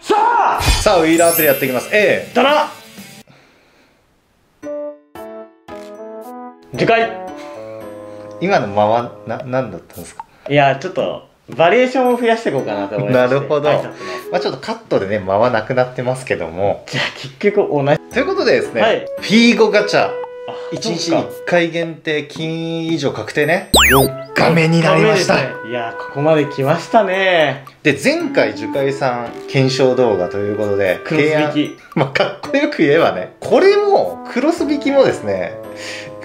さあさあウィーラーアプリやっていきます。A だな。次回。今のままな何だったんですか？いやちょっとバリエーションを増やしていこうかなと思いまして。なるほど。まあちょっとカットでね間はなくなってますけども。じゃあ結局同じ。ということでですね、はい。フィーゴガチャ。あ1日そうか。1回限定金以上確定ね。4日目になりました。ね。いやここまで来ましたね。で前回樹海さん検証動画ということでクロス引き。まあかっこよく言えばねこれもクロス引きもですね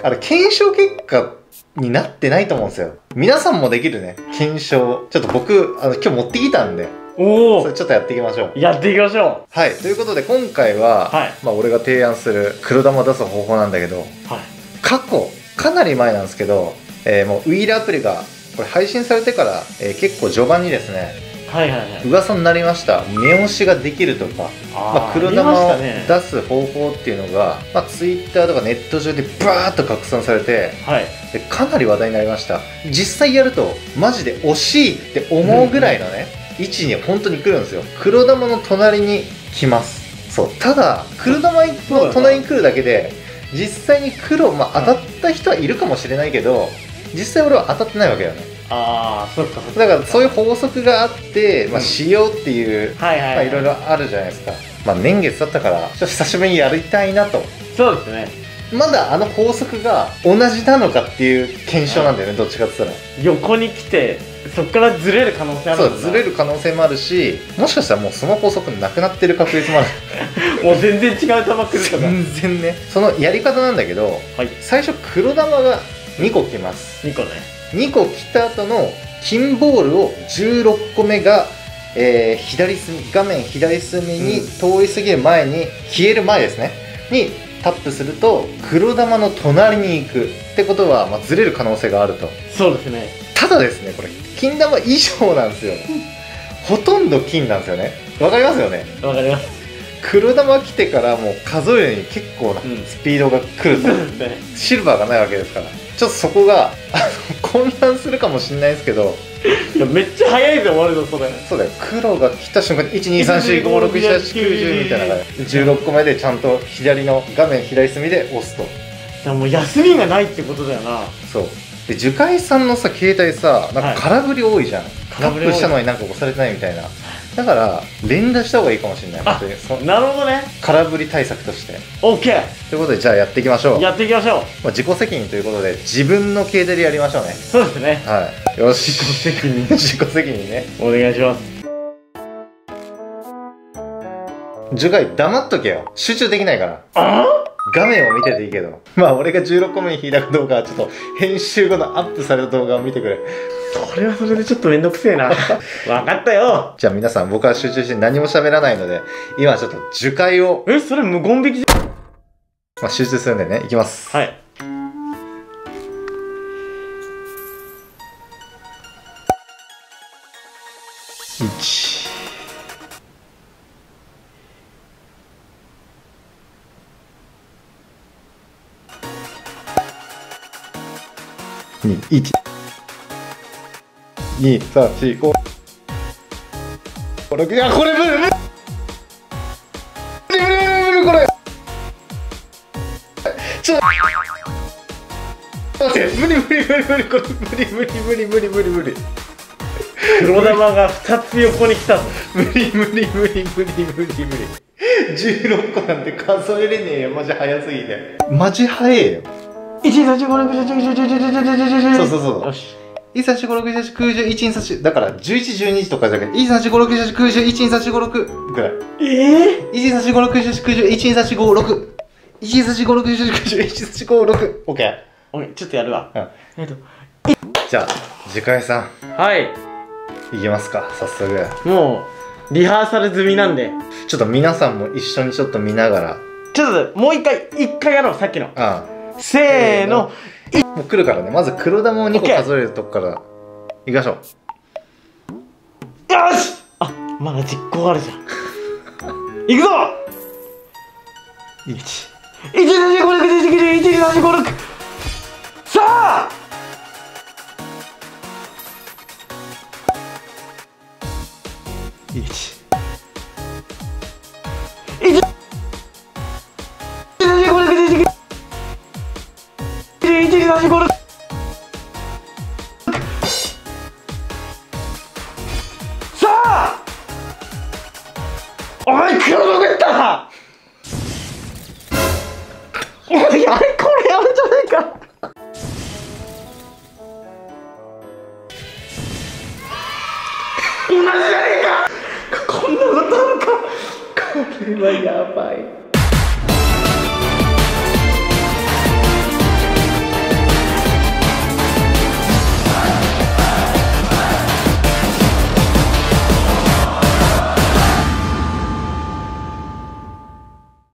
あれ検証結果になってないと思うんですよ。皆さんもできるね検証。ちょっと僕あの今日持ってきたんでおおそれちょっとやっていきましょう。やっていきましょはい。ということで今回は、はい。まあ俺が提案する黒玉を出す方法なんだけどうはい。過去かなり前なんですけど、えーもうウィーラーアプリがこれ配信されてから、えー結構序盤にですねはいはいはい。噂になりました。目押しができるとかあまあ、黒玉を出す方法っていうのが、まあ、ツイッターとかネット上でバーッと拡散されてはい。でかなり話題になりました。実際やるとマジで惜しいって思うぐらいのね、位置に本当に来るんですよ。黒玉の隣に来ます。そう。ただ黒玉の隣に来るだけで実際に黒、まあ、当たった人はいるかもしれないけど実際俺は当たってないわけよね。ああそっかそっか。だからそういう法則があって、まあ、うん。しようっていうはいはい、まあ、いろいろあるじゃないですか、まあ、年月経ったからちょっと久しぶりにやりたいなと。そうですね。まだあの法則が同じなのかっていう検証なんだよねどっちかって言った横に来てそっからずれる可能性あらるそうずれる可能性もあるしもしかしたらもうその法則なくなってる確率もある。もう全然違う球来るとか。全然ね。そのやり方なんだけどはい。最初黒玉が2個来ます。2個ね。2個来た後の金ボールを16個目が、えー左隅画面左隅に通り過ぎる前に、消える前ですね。にタップすると黒玉の隣に行くってことは、まあ、ずれる可能性があると。そうですねただですねこれ金玉以上なんですよ。ほとんど金なんですよね。わかりますよね？わかります。黒玉来てからもう数えるに結構なうん。スピードが来るうですね。シルバーがないわけですから。ちょっとそこが混乱するかもしれないですけど。いやめっちゃ早いぞ終わるぞそれ。そうだよ。黒が来た瞬間に12345678910みたいな感じ。で16個目でちゃんと左の画面左隅で押すと。だもう休みがないってことだよな。そうで樹海さんのさ携帯さなんはい。か空振り多いじゃん、タップしたのになんか押されてないみたいな。だから連打した方がいいかもしれない。本当に。そなるほどね。空振り対策として。OK ということでじゃあやっていきましょう。やっていきましょう。まあ、自己責任ということで自分の携帯でやりましょうね。そうですね。はい。よし。自己責任。自己責任ね。お願いします。樹海黙っとけよ。集中できないから。あ画面を見てていいけど。まあ俺が16個目に開く動画はちょっと編集後のアップされた動画を見てくれ。それはそれでちょっとめんどくせえな。わかったよ。じゃあ皆さん僕は集中して何も喋らないので今ちょっと樹海を、えそれ無言引きじまあ、集中するんでねいきます。ゃはい。1二一二三四五六いやこれ無理無理無理無理無理無理これちょっと待って無理無理無理無理これ無理無理無理無理無理無理黒玉が2つ横に来たぞ無理無理無理無理無理無理16個なんて数えれねえよマジ早すぎてマジ早えよ1 2 3 5 6 7 9 10 11 12 13 14 15 16そうそうそうよし134567891だから1112とかじゃなくて1345678912345ぐらいええ1345678912345 1345678912345 OK おいちょっとやるわうんえっとじゃあ次回さはいんいきますか早速もうリハーサル済みなんでちょっと皆さんも一緒にちょっと見ながらちょっともう一回一回やろうさっきのあせーの。もう来るからね。まず黒玉を2個数えるとこから。いきましょう。よし。あまだ実行あるじゃん。いくぞ。1 1 2 3 4 5 6 7 8 9 10 11 12 13 14 15 16さあ。1 1 1 1さあおい黒どこ行ったおいあれこれやるじゃないか。同じじゃねえか。こんなことあるか。これはやばい。